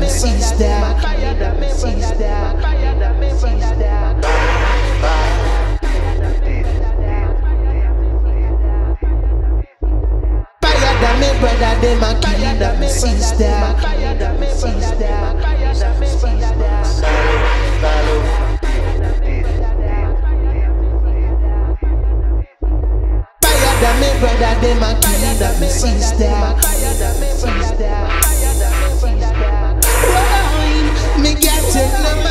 me sister. Fire than me brother, them a kill them sister. Than me brother, them a kill them sister me get to love.